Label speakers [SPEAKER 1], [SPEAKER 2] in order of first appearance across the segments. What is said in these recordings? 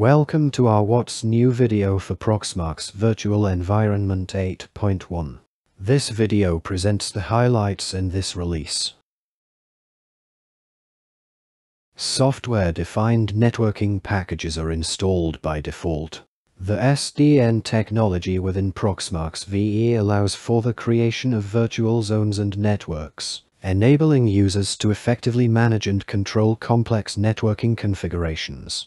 [SPEAKER 1] Welcome to our What's New video for Proxmox Virtual Environment 8.1. This video presents the highlights in this release. Software-defined networking packages are installed by default. The SDN technology within Proxmox VE allows for the creation of virtual zones and networks, enabling users to effectively manage and control complex networking configurations.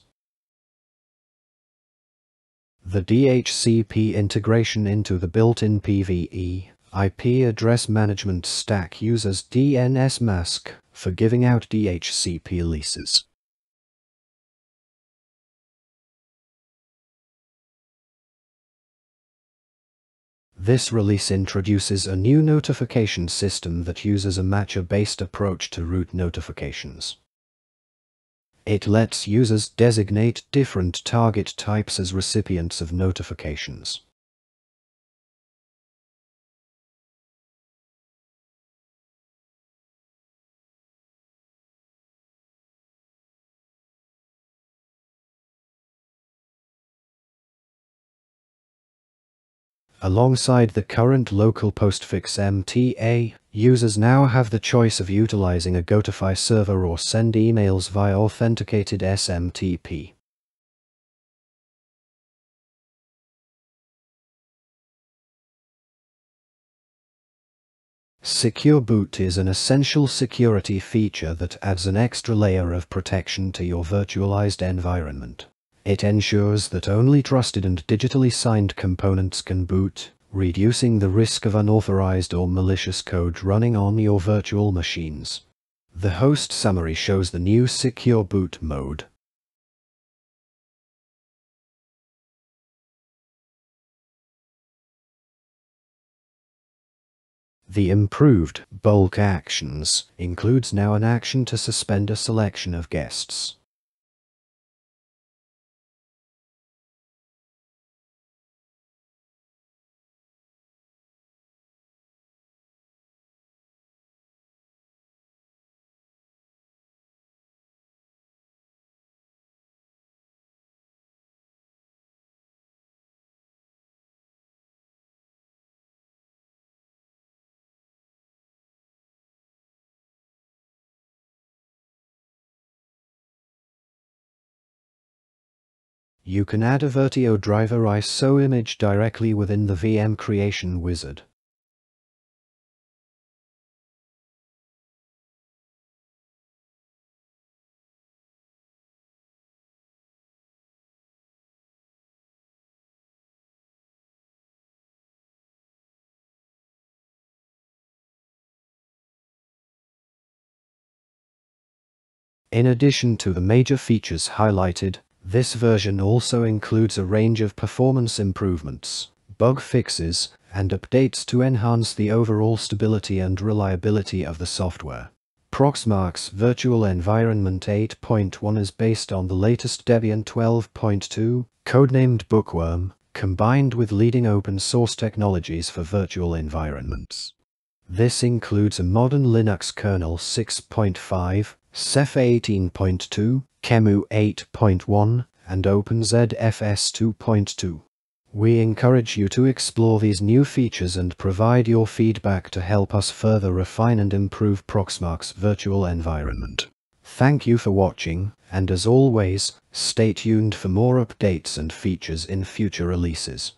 [SPEAKER 1] The DHCP integration into the built-in PVE IP address management stack uses dnsmasq for giving out DHCP leases. This release introduces a new notification system that uses a matcher-based approach to route notifications. It lets users designate different target types as recipients of notifications. Alongside the current local postfix MTA, users now have the choice of utilizing a Gotify server or send emails via authenticated SMTP. Secure Boot is an essential security feature that adds an extra layer of protection to your virtualized environment. It ensures that only trusted and digitally signed components can boot, reducing the risk of unauthorized or malicious code running on your virtual machines. The host summary shows the new Secure Boot mode. The improved bulk actions includes now an action to suspend a selection of guests. You can add a Virtio driver ISO image directly within the VM creation wizard. In addition to the major features highlighted, this version also includes a range of performance improvements, bug fixes, and updates to enhance the overall stability and reliability of the software. Proxmox Virtual Environment 8.1 is based on the latest Debian 12.2, codenamed Bookworm, combined with leading open source technologies for virtual environments. This includes a modern Linux kernel 6.5, Ceph 18.2, QEMU 8.1, and OpenZFS 2.2. We encourage you to explore these new features and provide your feedback to help us further refine and improve Proxmox virtual environment. Thank you for watching, and as always, stay tuned for more updates and features in future releases.